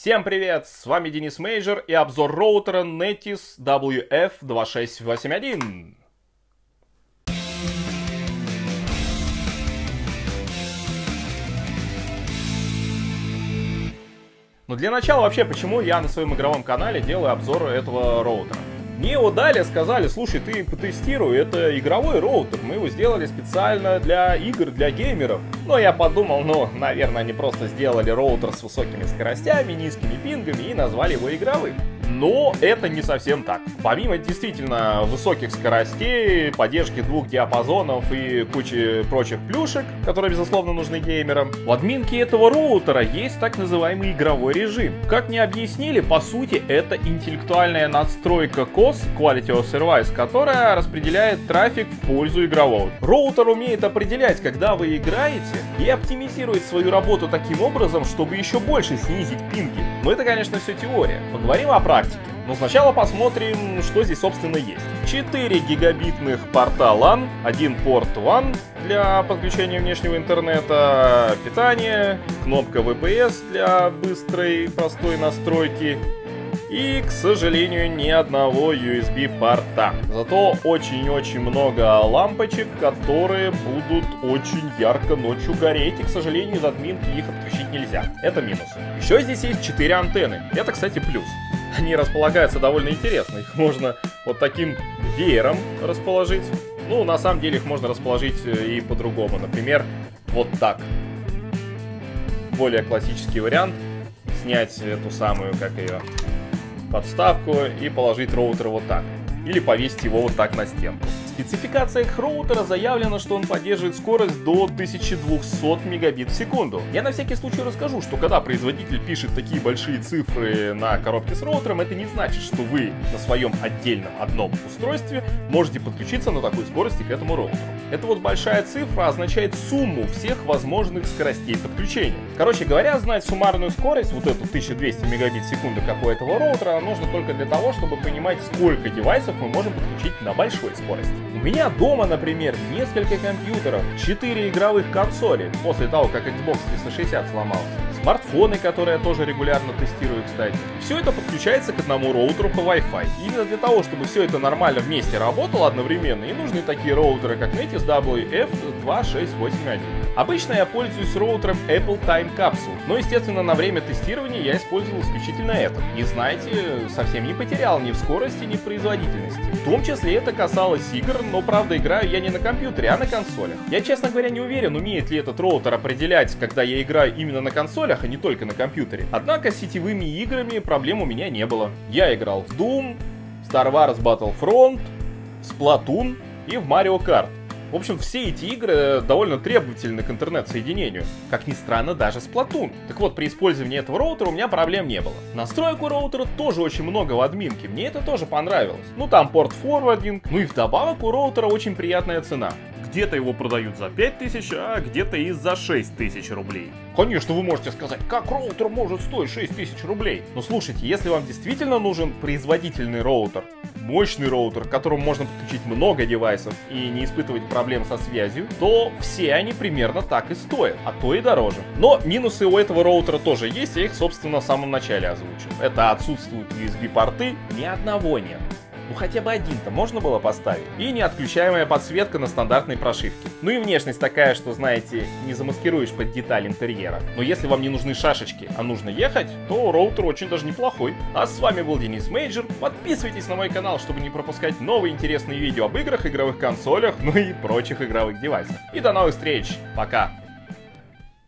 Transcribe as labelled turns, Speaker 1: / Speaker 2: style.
Speaker 1: Всем привет, с вами Денис Мейджор и обзор роутера Netis WF2681. Но для начала вообще, почему я на своем игровом канале делаю обзор этого роутера? Мне его дали, сказали, слушай, ты потестируй, это игровой роутер, мы его сделали специально для игр, для геймеров. Но я подумал, ну, наверное, они просто сделали роутер с высокими скоростями, низкими пингами и назвали его игровым. Но это не совсем так. Помимо действительно высоких скоростей, поддержки двух диапазонов и кучи прочих плюшек, которые, безусловно, нужны геймерам, в админке этого роутера есть так называемый игровой режим. Как мне объяснили, по сути, это интеллектуальная надстройка COS, Quality of Service, которая распределяет трафик в пользу игрового. Роутер умеет определять, когда вы играете, и оптимизирует свою работу таким образом, чтобы еще больше снизить пинги. Но это, конечно, все теория. Поговорим о практике. Но сначала посмотрим, что здесь, собственно, есть. 4 гигабитных порта LAN, один порт WAN для подключения внешнего интернета, питание, кнопка VPS для быстрой простой настройки, и, к сожалению, ни одного USB порта. Зато очень-очень много лампочек, которые будут очень ярко ночью гореть. И, к сожалению, из админки их отключить нельзя. Это минус. Еще здесь есть 4 антенны. Это, кстати, плюс. Они располагаются довольно интересно. Их можно вот таким веером расположить. Ну, на самом деле их можно расположить э, и по-другому. Например, вот так. Более классический вариант. Снять эту самую, как ее, подставку и положить роутер вот так. Или повесить его вот так на стенку. Спецификациях роутера заявлено, что он поддерживает скорость до 1200 мегабит в секунду. Я на всякий случай расскажу, что когда производитель пишет такие большие цифры на коробке с роутером, это не значит, что вы на своем отдельном одном устройстве можете подключиться на такой скорости к этому роутеру. Эта вот большая цифра означает сумму всех возможных скоростей подключения. Короче говоря, знать суммарную скорость, вот эту 1200 мегабит в секунду, как у этого роутера, нужно только для того, чтобы понимать, сколько девайсов мы можем подключить на большой скорости. У меня дома, например, несколько компьютеров, 4 игровых консоли, после того, как Xbox 360 сломался, смартфоны, которые я тоже регулярно тестирую, кстати. Все это подключается к одному роутеру по Wi-Fi. Именно для того, чтобы все это нормально вместе работало одновременно, и нужны такие роутеры, как Netis WF2681. Обычно я пользуюсь роутером Apple Time Capsule, но, естественно, на время тестирования я использовал исключительно этот. И знаете, совсем не потерял ни в скорости, ни в производительности. В том числе это касалось игр, но, правда, играю я не на компьютере, а на консолях. Я, честно говоря, не уверен, умеет ли этот роутер определять, когда я играю именно на консолях, а не только на компьютере. Однако с сетевыми играми проблем у меня не было. Я играл в Doom, Star Wars Battlefront, Splatoon и в Mario Kart. В общем, все эти игры довольно требовательны к интернет-соединению. Как ни странно, даже Splatoon. Так вот, при использовании этого роутера у меня проблем не было. Настроек у роутера тоже очень много в админке, мне это тоже понравилось. Ну там port forwarding, ну и вдобавок у роутера очень приятная цена. Где-то его продают за 5000, а где-то и за 6000 рублей. Конечно, вы можете сказать, как роутер может стоить 6000 рублей? Но слушайте, если вам действительно нужен производительный роутер, мощный роутер, к которому можно подключить много девайсов и не испытывать проблем со связью, то все они примерно так и стоят, а то и дороже. Но минусы у этого роутера тоже есть, я их, собственно, в самом начале озвучил. Это отсутствуют USB-порты, ни одного нет. Ну хотя бы один-то можно было поставить. И неотключаемая подсветка на стандартной прошивке. Ну и внешность такая, что, знаете, не замаскируешь под деталь интерьера. Но если вам не нужны шашечки, а нужно ехать, то роутер очень даже неплохой. А с вами был Денис Мейджор. Подписывайтесь на мой канал, чтобы не пропускать новые интересные видео об играх, игровых консолях, ну и прочих игровых девайсах. И до новых встреч. Пока.